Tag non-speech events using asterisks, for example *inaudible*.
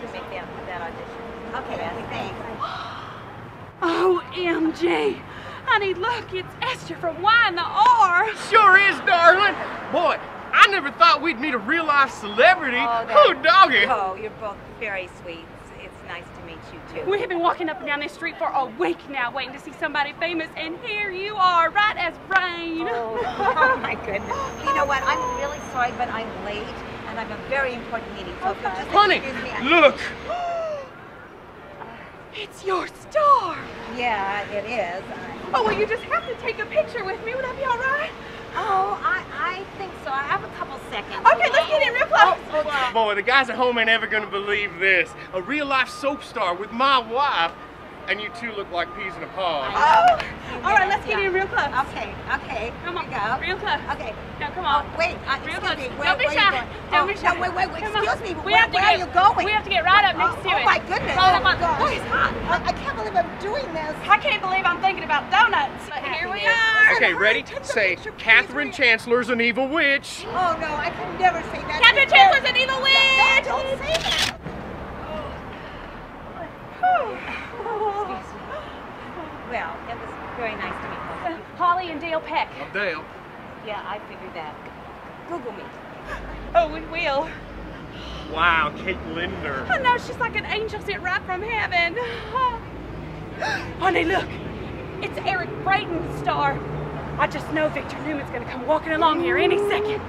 can make that audition. Okay, thanks. Oh, MJ. Honey, look, it's Esther from Y and the R. Sure is, darling. Boy, I never thought we'd meet a real-life celebrity. Oh, oh, doggy. Oh, you're both very sweet. It's, it's nice to meet you, too. We have been walking up and down this street for a week now, waiting to see somebody famous, and here you are, right as rain. Oh, *laughs* oh my goodness. You know what? I'm really sorry, but I'm late and I have a very important meeting. So if you'll just Honey, me. I- look. *gasps* It's your star. Yeah, it is. I- Oh, well, you just have to take a picture with me. Would that be all right? Oh, I, I think so. I have a couple seconds. Okay, let's get in real oh, close. Oh, well, Boy, the guys at home ain't ever gonna believe this. A real life soap star with my wife, and you two look like peas in a pod. Oh, all right, let's get yeah. in real close. Okay, okay. Come on, go. real close. Okay. Now, come Oh, on. wait. Uh, Real excuse close. me. Don't be shy. Are you going? Don't oh, be shy. No, wait, wait, wait. Come on. Excuse me. We where have to where get, are you going? We have to get right up next oh, to oh my goodness. Oh my on- gosh. Oh, it's hot. I, I can't believe I'm doing this. I can't believe I'm thinking about donuts. But here we are. Okay, ready? Take Say, picture, please. Katherine Chancellor's an evil witch. Oh no, I can never say that. Katherine Chancellor's an evil No, witch. don't say that. Well, it was very nice to meet both of you. Holly and Dale Peck. I'm Dale. Yeah, I figured that. Google me. Oh, we will. Wow, Kate Linder. I know she's like an angel sent right from heaven. *gasps* Honey, look. It's Eric Braeden's star. I just know Victor Newman's gonna come walking along here any second.